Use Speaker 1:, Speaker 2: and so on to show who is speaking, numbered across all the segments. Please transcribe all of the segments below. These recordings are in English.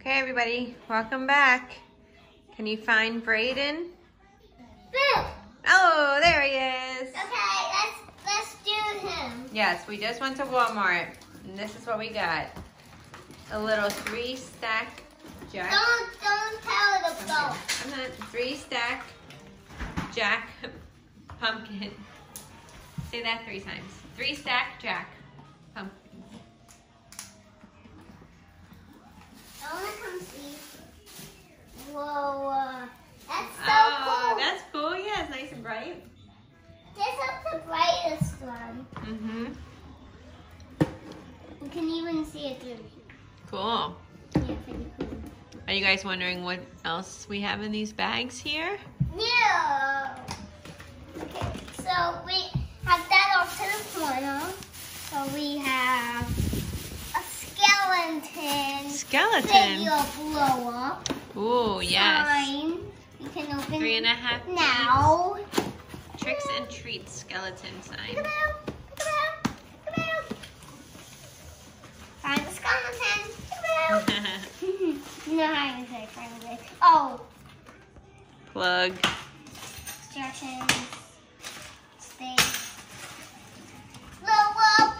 Speaker 1: Okay, everybody, welcome back. Can you find Brayden?
Speaker 2: Boo!
Speaker 1: Oh, there he is.
Speaker 2: Okay, let's let's do him.
Speaker 1: Yes, we just went to Walmart, and this is what we got. A little three stack jack.
Speaker 2: Don't don't tell the boat.
Speaker 1: I'm not three stack jack pumpkin. Say that three times. Three stack jack
Speaker 2: I wanna come see. Whoa, uh, that's so
Speaker 1: oh,
Speaker 2: cool.
Speaker 1: that's cool. Yeah, it's nice and bright.
Speaker 2: This is the brightest one.
Speaker 1: Mm-hmm.
Speaker 2: You can even see it through.
Speaker 1: Cool.
Speaker 2: Yeah, pretty cool.
Speaker 1: Are you guys wondering what else we have in these bags here?
Speaker 2: Yeah. Okay, so we have that off to the corner. So we have a skeleton.
Speaker 1: Skeleton.
Speaker 2: Video blow up.
Speaker 1: Ooh, yes.
Speaker 2: Sign. You can open
Speaker 1: Three and a half
Speaker 2: now.
Speaker 1: Tricks and treats skeleton sign.
Speaker 2: Look. Look. Look. Find the skeleton. Look at that. you know how you say find the Oh,
Speaker 1: Plug.
Speaker 2: instructions. Space. Blow up.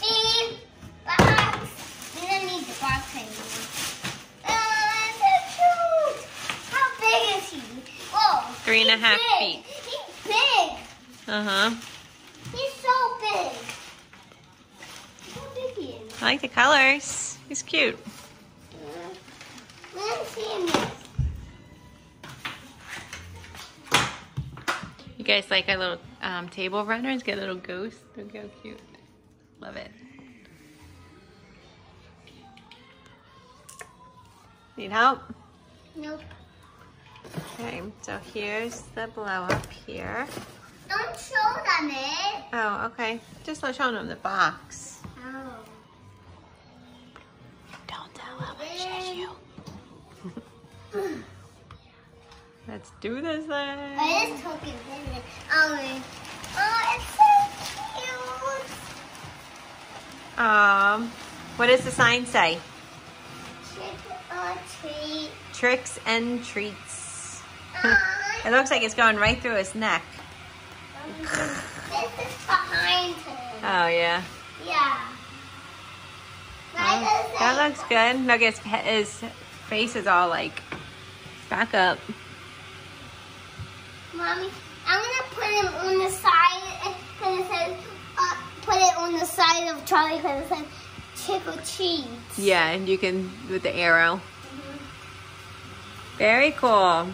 Speaker 2: Beep. Box. We don't need the box anymore. Oh, that's so cute. How big is he? Whoa.
Speaker 1: Three and a half
Speaker 2: big.
Speaker 1: feet.
Speaker 2: He's big.
Speaker 1: Uh-huh.
Speaker 2: He's so big. Look how big he is.
Speaker 1: I like the colors. He's cute.
Speaker 2: Let me see him.
Speaker 1: You guys like our little um, table runners? Get a little ghost. Look how cute. Love it. Need help?
Speaker 2: Nope.
Speaker 1: Okay, so here's the blow up here.
Speaker 2: Don't show them it.
Speaker 1: Oh, okay. Just showing them the box.
Speaker 2: Oh.
Speaker 1: Don't tell them I showed you. Let's do this then.
Speaker 2: I just took it, didn't it? Oh, oh, it's so cute.
Speaker 1: Um, what does the sign say?
Speaker 2: Trick or treat.
Speaker 1: Tricks and treats. It looks like it's going right through his neck.
Speaker 2: this is behind him.
Speaker 1: Oh yeah.
Speaker 2: Yeah.
Speaker 1: Oh, that looks good. Look, his, his face is all like back up.
Speaker 2: Mommy, I'm gonna put him on the side because it says, uh, put it on the side of Charlie because it says or treat.
Speaker 1: Yeah, and you can with the arrow.
Speaker 2: Mm-hmm.
Speaker 1: Very cool.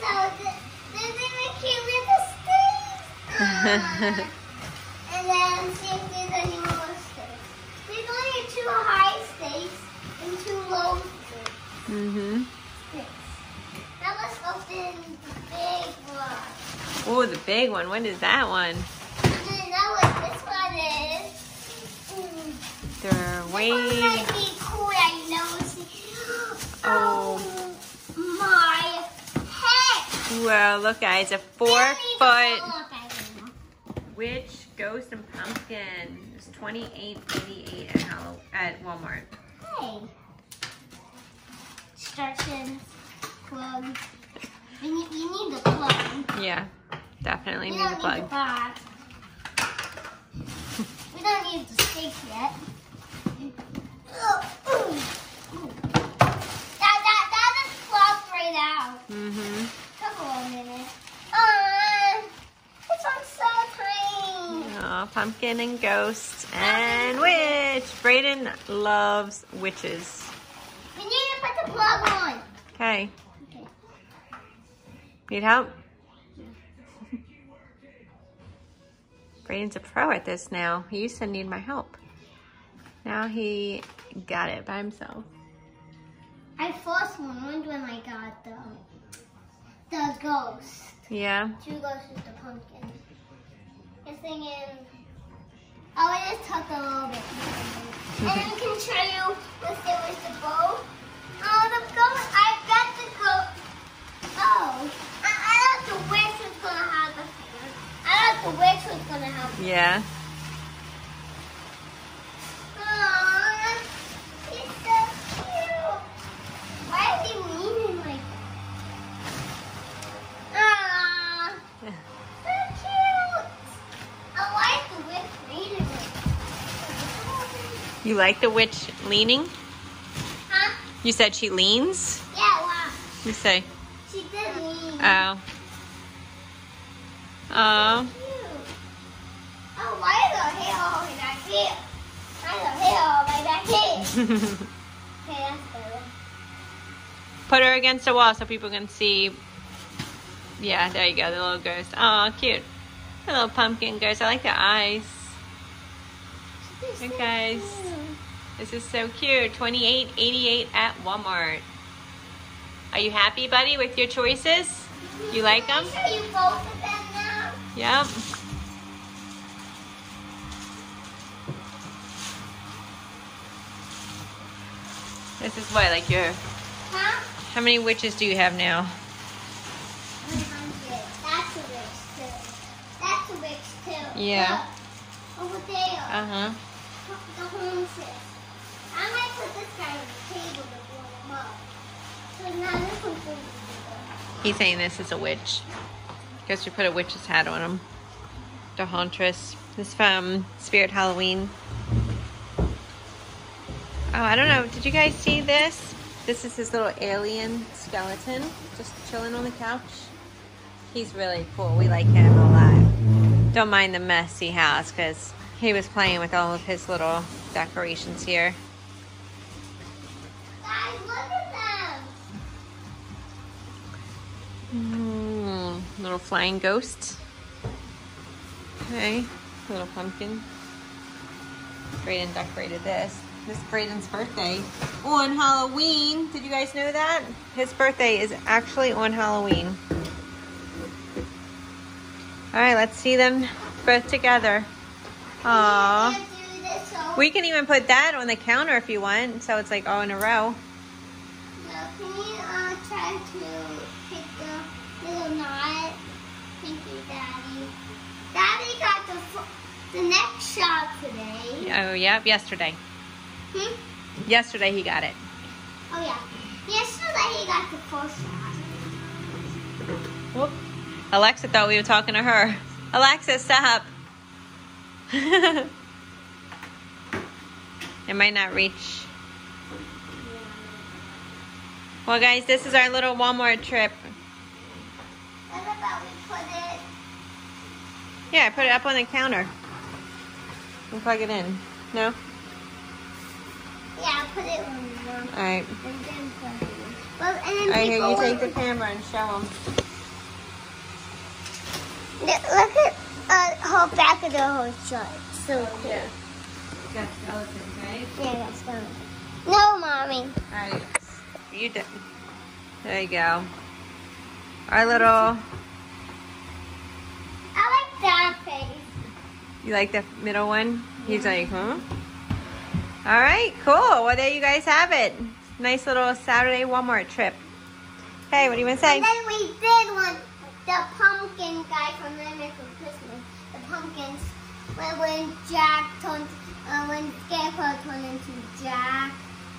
Speaker 2: So th- this is the cute little stakes. Ah. And then see if there's any more stakes. There's only two high stakes and two low stakes.
Speaker 1: mhm.
Speaker 2: Now let's open the big one.
Speaker 1: Oh, the big one. What is that one?
Speaker 2: Know what this one is. Mm.
Speaker 1: They're
Speaker 2: This
Speaker 1: way.
Speaker 2: might be cool. I know.
Speaker 1: Oh.
Speaker 2: Oh!
Speaker 1: Well, look, guys, a four foot
Speaker 2: the blow-up anymore.
Speaker 1: Witch, ghost, and pumpkin. It's twenty eight eighty eight at Hallow- at Walmart.
Speaker 2: Hey. Instructions. Plug. You need, you need the plug.
Speaker 1: Yeah, definitely
Speaker 2: We
Speaker 1: need a
Speaker 2: don't need
Speaker 1: plug.
Speaker 2: the we don't need the stick yet. That, that, that just flopped right out.
Speaker 1: Mm-hmm.
Speaker 2: Took a little minute. Uh, this one's so tiny.
Speaker 1: Oh, pumpkin and ghost and witch. Brayden loves witches.
Speaker 2: We need to put the plug on.
Speaker 1: Okay,
Speaker 2: Okay.
Speaker 1: need help? Brayden's a pro at this now. He used to need my help. Now he got it by himself.
Speaker 2: I first learned when I got the the ghost.
Speaker 1: Yeah.
Speaker 2: Two ghosts is the pumpkin. This thing Oh, it just took a little bit. and then we can show you if there was the boat. Oh, the ghost. I got the ghost. Oh, I, I thought the witch was gonna have the. I thought the witch was gonna have.
Speaker 1: Yeah. You like the witch leaning?
Speaker 2: Huh?
Speaker 1: You said she leans?
Speaker 2: Yeah, wow.
Speaker 1: You say,
Speaker 2: She did lean.
Speaker 1: oh. Oh.
Speaker 2: Oh, why is her hair all like that here? Why is her hair all like that here? Okay, that's better.
Speaker 1: Put her against the wall so people can see. Yeah, there you go, the little ghost. Oh, cute. The little pumpkin ghost. I like the eyes. Hey, guys. This is so cute. Twenty-eight eighty-eight at Walmart. Are you happy, buddy, with your choices? You like them?
Speaker 2: you both of them now?
Speaker 1: Yep. This is what, like your,
Speaker 2: Huh?
Speaker 1: how many witches do you have now?
Speaker 2: 100. That's a witch too. That's a witch too.
Speaker 1: Yeah.
Speaker 2: Look, over there.
Speaker 1: Uh-huh.
Speaker 2: I might put this guy on the table to blow him up. So now this one's going to
Speaker 1: He's saying this is a witch. Guess we put a witch's hat on him. The Hauntress. This is from Spirit Halloween. Oh, I don't know. Did you guys see this? This is his little alien skeleton just chilling on the couch. He's really cool. We like him a lot. Don't mind the messy house because he was playing with all of his little decorations here.
Speaker 2: Guys, look at them.
Speaker 1: Mm, little flying ghost. Okay, little pumpkin. Brayden decorated this. This is Brayden's birthday on Halloween. Did you guys know that? His birthday is actually on Halloween. All right, let's see them both together. Aww.
Speaker 2: Can't do this, so-
Speaker 1: We can even put that on the counter if you want, so it's like all in a row.
Speaker 2: Now, can you uh, try to pick the little knot? Thank you, Daddy. Daddy got the, the next shot today.
Speaker 1: Oh, yep, yesterday.
Speaker 2: Hmm?
Speaker 1: Yesterday he got it.
Speaker 2: Oh, yeah. Yesterday he got the first shot.
Speaker 1: Whoop. Alexa thought we were talking to her. Alexa, stop. it might not reach. Well, guys, this is our little Walmart trip.
Speaker 2: What about we put it?
Speaker 1: Yeah, I put it up on the counter. And plug it in. No?
Speaker 2: Yeah, put it on the
Speaker 1: All right.
Speaker 2: And then put it in. Well, and then
Speaker 1: All right, here, you take the camera and show them.
Speaker 2: Look at uh, whole back of the whole shirt. So cool.
Speaker 1: Yeah. Got skeletons, right?
Speaker 2: Yeah, that's fine. No, mommy.
Speaker 1: All right. You did. There you go. Our little.
Speaker 2: I like that face.
Speaker 1: You like the middle one? He's like, huh? All right, cool. Well, there you guys have it. Nice little Saturday Walmart trip. Hey, what do you want to say?
Speaker 2: And then we did one, the pumpkin guy from Nightmare for Christmas. The pumpkins, when, when Jack turned, uh, when Scarecrow turned into Jack.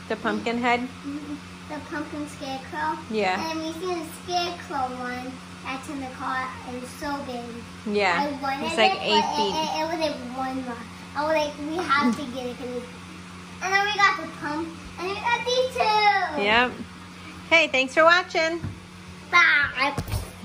Speaker 1: The pumpkin head?
Speaker 2: Mhm. The pumpkin scarecrow.
Speaker 1: Yeah.
Speaker 2: And we seen the scarecrow one that's in the car. It was so big. I
Speaker 1: Yeah.
Speaker 2: wanted
Speaker 1: It's like
Speaker 2: it,
Speaker 1: eight
Speaker 2: but
Speaker 1: feet.
Speaker 2: It, it, it was like one more. I was like, we have to get it because And then we got the pump, and then we got these two.
Speaker 1: Yep. Hey, thanks for watching.
Speaker 2: Bye.